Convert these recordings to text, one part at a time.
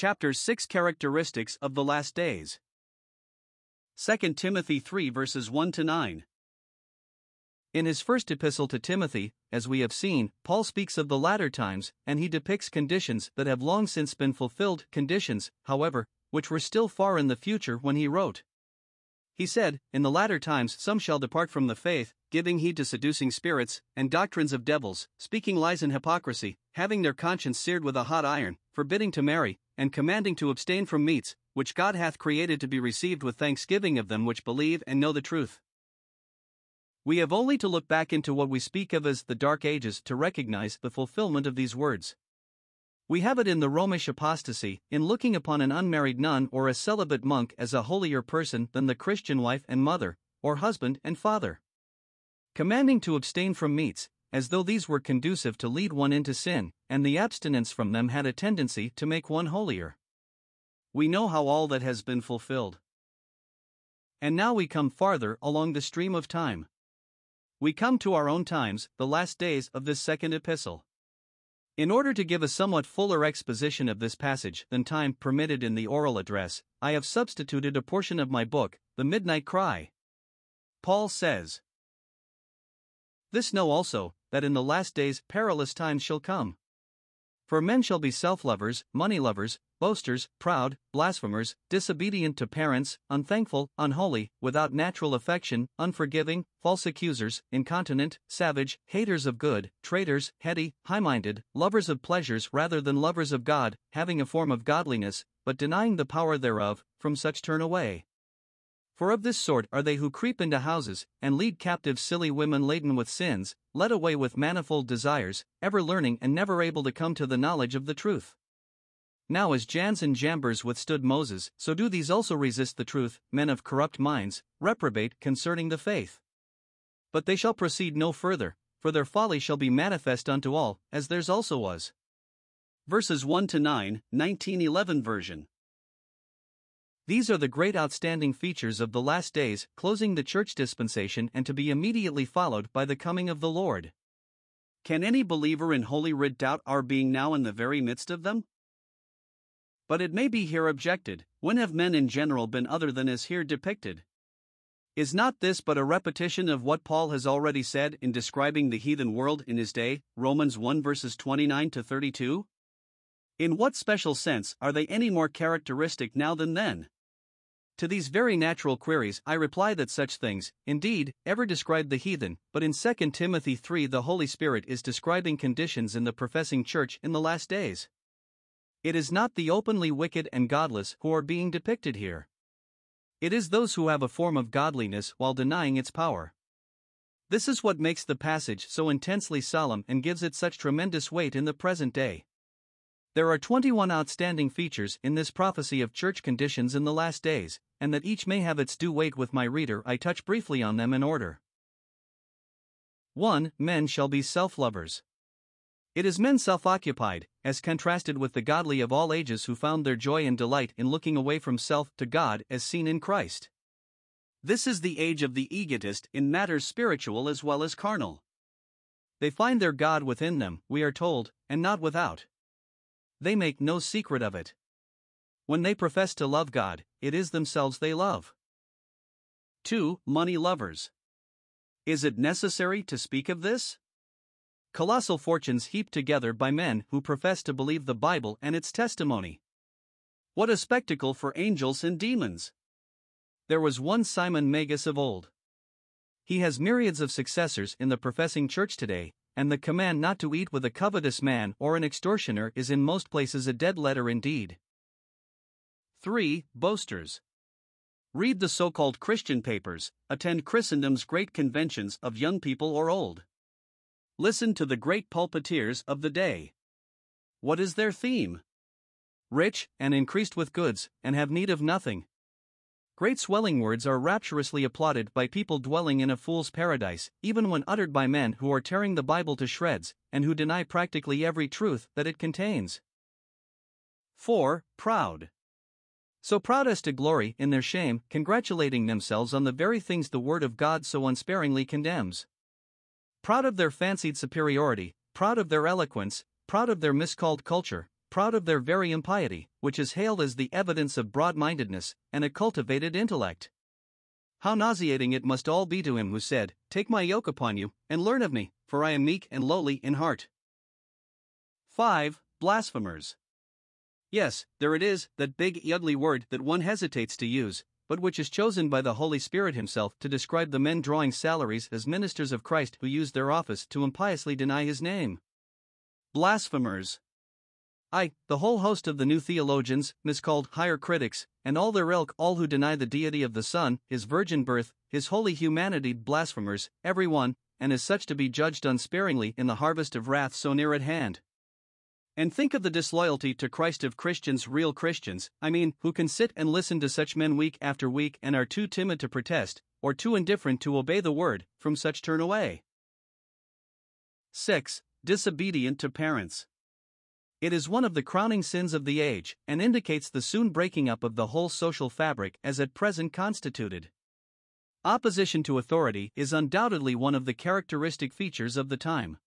Chapter 6 Characteristics of the Last Days. 2 Timothy 3 verses 1 to 9. In his first epistle to Timothy, as we have seen, Paul speaks of the latter times, and he depicts conditions that have long since been fulfilled, conditions, however, which were still far in the future when he wrote. He said, In the latter times some shall depart from the faith, giving heed to seducing spirits, and doctrines of devils, speaking lies and hypocrisy, having their conscience seared with a hot iron, forbidding to marry, and commanding to abstain from meats, which God hath created to be received with thanksgiving of them which believe and know the truth. We have only to look back into what we speak of as the Dark Ages to recognize the fulfillment of these words. We have it in the Romish apostasy, in looking upon an unmarried nun or a celibate monk as a holier person than the Christian wife and mother, or husband and father. Commanding to abstain from meats, as though these were conducive to lead one into sin, and the abstinence from them had a tendency to make one holier we know how all that has been fulfilled. And now we come farther along the stream of time. We come to our own times, the last days of this second epistle. In order to give a somewhat fuller exposition of this passage than time permitted in the oral address, I have substituted a portion of my book, The Midnight Cry. Paul says, This know also, that in the last days perilous times shall come. For men shall be self lovers, money lovers, boasters, proud, blasphemers, disobedient to parents, unthankful, unholy, without natural affection, unforgiving, false accusers, incontinent, savage, haters of good, traitors, heady, high minded, lovers of pleasures rather than lovers of God, having a form of godliness, but denying the power thereof, from such turn away. For of this sort are they who creep into houses, and lead captive silly women laden with sins, led away with manifold desires, ever learning and never able to come to the knowledge of the truth. Now, as Jannes and Jambres withstood Moses, so do these also resist the truth, men of corrupt minds, reprobate concerning the faith. But they shall proceed no further, for their folly shall be manifest unto all, as theirs also was. Verses 1 to 9, 1911 version. These are the great outstanding features of the last days, closing the church dispensation and to be immediately followed by the coming of the Lord. Can any believer in Holy Writ doubt our being now in the very midst of them? But it may be here objected when have men in general been other than is here depicted? Is not this but a repetition of what Paul has already said in describing the heathen world in his day, Romans 1 verses 29 to 32? In what special sense are they any more characteristic now than then? To these very natural queries, I reply that such things, indeed, ever described the heathen, but in 2 Timothy 3 the Holy Spirit is describing conditions in the professing church in the last days. It is not the openly wicked and godless who are being depicted here. It is those who have a form of godliness while denying its power. This is what makes the passage so intensely solemn and gives it such tremendous weight in the present day. There are 21 outstanding features in this prophecy of church conditions in the last days, and that each may have its due weight with my reader, I touch briefly on them in order. 1. Men shall be self lovers. It is men self occupied, as contrasted with the godly of all ages who found their joy and delight in looking away from self to God as seen in Christ. This is the age of the egotist in matters spiritual as well as carnal. They find their God within them, we are told, and not without. They make no secret of it. When they profess to love God, it is themselves they love. 2. Money lovers. Is it necessary to speak of this? Colossal fortunes heaped together by men who profess to believe the Bible and its testimony. What a spectacle for angels and demons! There was one Simon Magus of old. He has myriads of successors in the professing church today, and the command not to eat with a covetous man or an extortioner is in most places a dead letter indeed. 3. Boasters. Read the so called Christian papers, attend Christendom's great conventions of young people or old. Listen to the great pulpiteers of the day. What is their theme? Rich, and increased with goods, and have need of nothing. Great swelling words are rapturously applauded by people dwelling in a fool's paradise, even when uttered by men who are tearing the Bible to shreds, and who deny practically every truth that it contains. 4. Proud so proud as to glory in their shame, congratulating themselves on the very things the Word of God so unsparingly condemns. Proud of their fancied superiority, proud of their eloquence, proud of their miscalled culture, proud of their very impiety, which is hailed as the evidence of broad mindedness and a cultivated intellect. How nauseating it must all be to him who said, Take my yoke upon you, and learn of me, for I am meek and lowly in heart. 5. Blasphemers. Yes, there it is, that big ugly word that one hesitates to use, but which is chosen by the Holy Spirit Himself to describe the men drawing salaries as ministers of Christ who use their office to impiously deny His name. Blasphemers. Aye, the whole host of the new theologians, miscalled higher critics, and all their ilk, all who deny the deity of the Son, his virgin birth, his holy humanity, blasphemers, every one, and as such to be judged unsparingly in the harvest of wrath so near at hand. And think of the disloyalty to Christ of Christians, real Christians, I mean, who can sit and listen to such men week after week and are too timid to protest, or too indifferent to obey the word, from such turn away. 6. Disobedient to parents. It is one of the crowning sins of the age, and indicates the soon breaking up of the whole social fabric as at present constituted. Opposition to authority is undoubtedly one of the characteristic features of the time.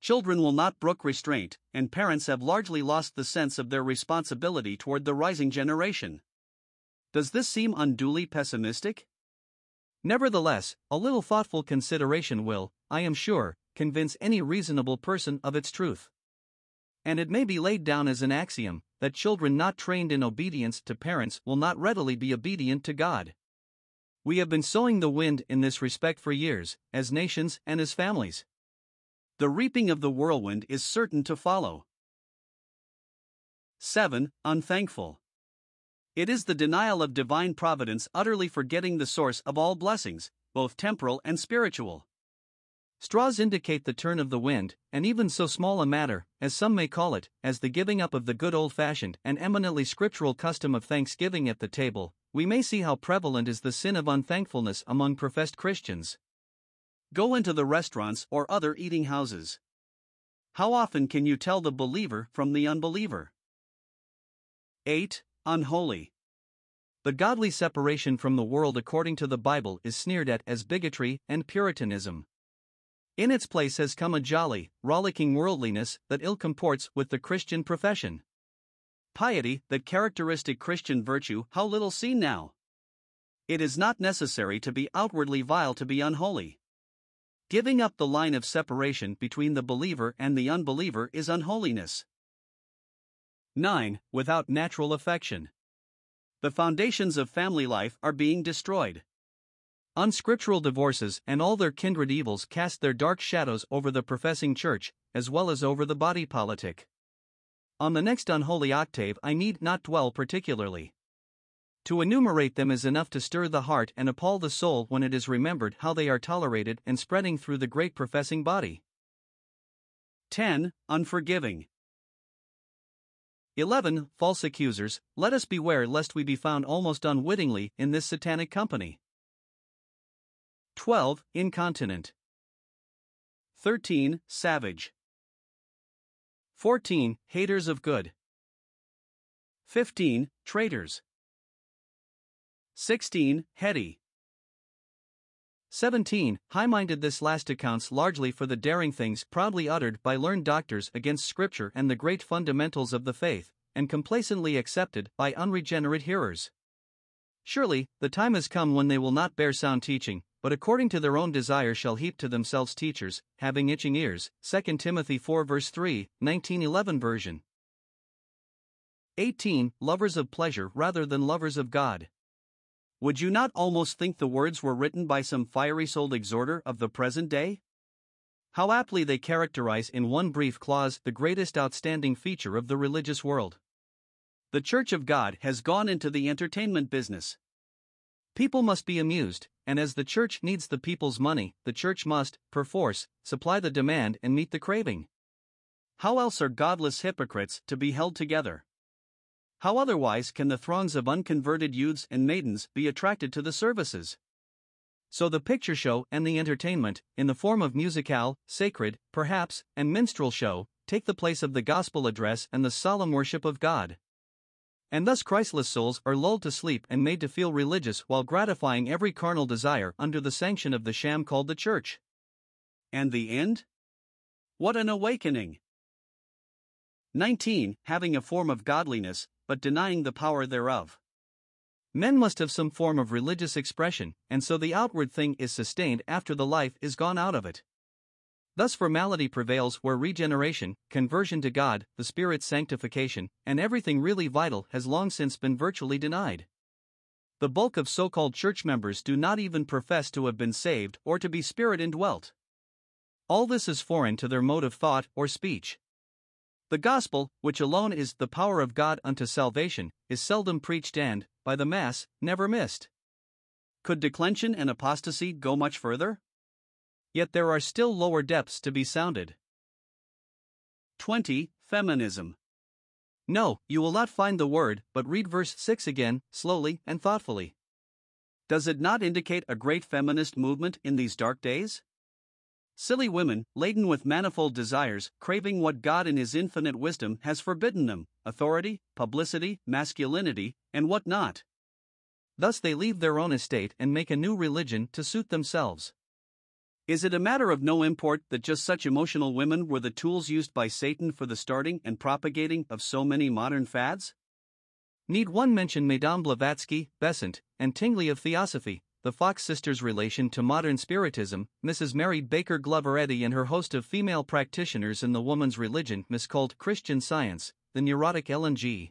Children will not brook restraint, and parents have largely lost the sense of their responsibility toward the rising generation. Does this seem unduly pessimistic? Nevertheless, a little thoughtful consideration will, I am sure, convince any reasonable person of its truth and it may be laid down as an axiom that children not trained in obedience to parents will not readily be obedient to God. We have been sowing the wind in this respect for years, as nations and as families. The reaping of the whirlwind is certain to follow. 7. Unthankful. It is the denial of divine providence, utterly forgetting the source of all blessings, both temporal and spiritual. Straws indicate the turn of the wind, and even so small a matter, as some may call it, as the giving up of the good old fashioned and eminently scriptural custom of thanksgiving at the table, we may see how prevalent is the sin of unthankfulness among professed Christians. Go into the restaurants or other eating houses. How often can you tell the believer from the unbeliever? 8. Unholy. The godly separation from the world according to the Bible is sneered at as bigotry and Puritanism. In its place has come a jolly, rollicking worldliness that ill comports with the Christian profession. Piety, that characteristic Christian virtue, how little seen now. It is not necessary to be outwardly vile to be unholy. Giving up the line of separation between the believer and the unbeliever is unholiness. 9. Without natural affection. The foundations of family life are being destroyed. Unscriptural divorces and all their kindred evils cast their dark shadows over the professing church, as well as over the body politic. On the next unholy octave, I need not dwell particularly. To enumerate them is enough to stir the heart and appall the soul when it is remembered how they are tolerated and spreading through the great professing body. 10. Unforgiving. 11. False accusers. Let us beware lest we be found almost unwittingly in this satanic company. 12. Incontinent. 13. Savage. 14. Haters of good. 15. Traitors. 16. Heady. 17. High minded. This last accounts largely for the daring things proudly uttered by learned doctors against Scripture and the great fundamentals of the faith, and complacently accepted by unregenerate hearers. Surely, the time has come when they will not bear sound teaching, but according to their own desire shall heap to themselves teachers, having itching ears. 2 Timothy 4 verse 3, 1911 version. 18. Lovers of pleasure rather than lovers of God. Would you not almost think the words were written by some fiery souled exhorter of the present day? How aptly they characterize in one brief clause the greatest outstanding feature of the religious world. The Church of God has gone into the entertainment business. People must be amused, and as the church needs the people's money, the church must, perforce, supply the demand and meet the craving. How else are godless hypocrites to be held together? How otherwise can the throngs of unconverted youths and maidens be attracted to the services? So the picture show and the entertainment, in the form of musicale, sacred, perhaps, and minstrel show, take the place of the gospel address and the solemn worship of God. And thus Christless souls are lulled to sleep and made to feel religious while gratifying every carnal desire under the sanction of the sham called the church. And the end? What an awakening! 19. Having a form of godliness, but denying the power thereof. Men must have some form of religious expression, and so the outward thing is sustained after the life is gone out of it. Thus, formality prevails where regeneration, conversion to God, the Spirit's sanctification, and everything really vital has long since been virtually denied. The bulk of so called church members do not even profess to have been saved or to be Spirit indwelt. All this is foreign to their mode of thought or speech. The gospel, which alone is the power of God unto salvation, is seldom preached and, by the Mass, never missed. Could declension and apostasy go much further? Yet there are still lower depths to be sounded. 20. Feminism. No, you will not find the word, but read verse 6 again, slowly and thoughtfully. Does it not indicate a great feminist movement in these dark days? Silly women, laden with manifold desires, craving what God in His infinite wisdom has forbidden them authority, publicity, masculinity, and what not. Thus they leave their own estate and make a new religion to suit themselves. Is it a matter of no import that just such emotional women were the tools used by Satan for the starting and propagating of so many modern fads? Need one mention Mesdames Blavatsky, Besant, and Tingley of Theosophy, the Fox sisters' relation to modern Spiritism, Mrs. Mary Baker Glover Eddy and her host of female practitioners in the woman's religion miscalled Christian Science, the neurotic Ellen G.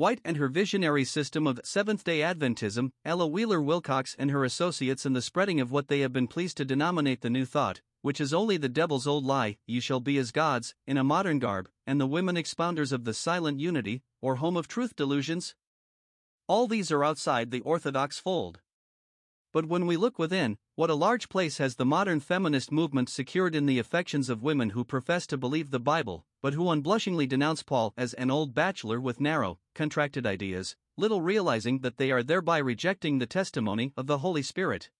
White and her visionary system of Seventh day Adventism, Ella Wheeler Wilcox and her associates in the spreading of what they have been pleased to denominate the New Thought, which is only the devil's old lie, you shall be as gods, in a modern garb, and the women expounders of the silent unity, or home of truth delusions? All these are outside the orthodox fold. But when we look within, what a large place has the modern feminist movement secured in the affections of women who profess to believe the Bible, but who unblushingly denounce Paul as an old bachelor with narrow, contracted ideas, little realizing that they are thereby rejecting the testimony of the Holy Spirit.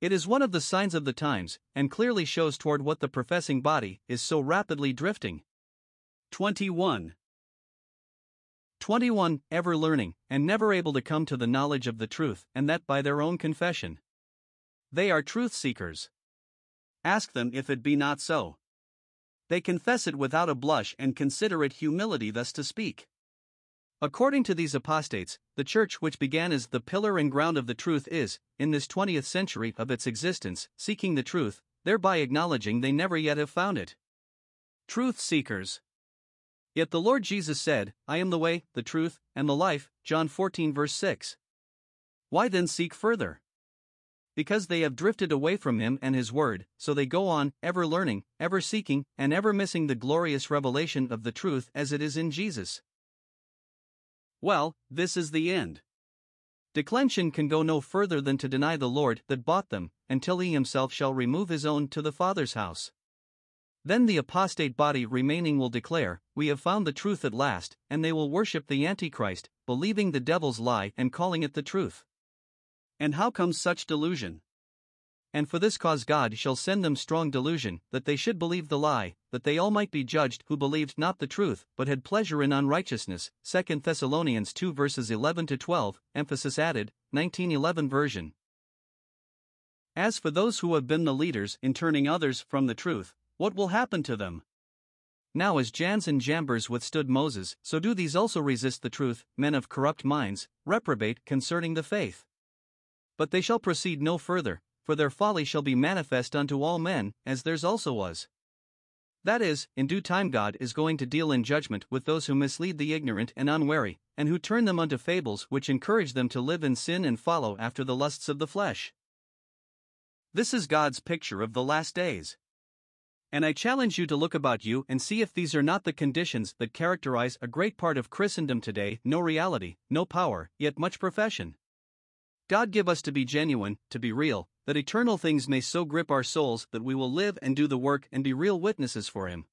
It is one of the signs of the times, and clearly shows toward what the professing body is so rapidly drifting. 21. 21. Ever learning, and never able to come to the knowledge of the truth, and that by their own confession. They are truth seekers. Ask them if it be not so. They confess it without a blush and consider it humility thus to speak. According to these apostates, the church which began as the pillar and ground of the truth is, in this 20th century of its existence, seeking the truth, thereby acknowledging they never yet have found it. Truth seekers. Yet the Lord Jesus said, I am the way, the truth, and the life, John 14, verse 6. Why then seek further? Because they have drifted away from Him and His Word, so they go on, ever learning, ever seeking, and ever missing the glorious revelation of the truth as it is in Jesus. Well, this is the end. Declension can go no further than to deny the Lord that bought them, until He Himself shall remove His own to the Father's house. Then the apostate body remaining will declare, We have found the truth at last, and they will worship the Antichrist, believing the devil's lie and calling it the truth. And how comes such delusion? And for this cause God shall send them strong delusion, that they should believe the lie, that they all might be judged who believed not the truth, but had pleasure in unrighteousness. 2 Thessalonians 2 verses 11 to 12, emphasis added, 1911 version. As for those who have been the leaders in turning others from the truth, what will happen to them? Now, as Jannes and Jambres withstood Moses, so do these also resist the truth, men of corrupt minds, reprobate concerning the faith. But they shall proceed no further, for their folly shall be manifest unto all men, as theirs also was. That is, in due time God is going to deal in judgment with those who mislead the ignorant and unwary, and who turn them unto fables which encourage them to live in sin and follow after the lusts of the flesh. This is God's picture of the last days. And I challenge you to look about you and see if these are not the conditions that characterize a great part of Christendom today no reality, no power, yet much profession. God give us to be genuine, to be real, that eternal things may so grip our souls that we will live and do the work and be real witnesses for Him.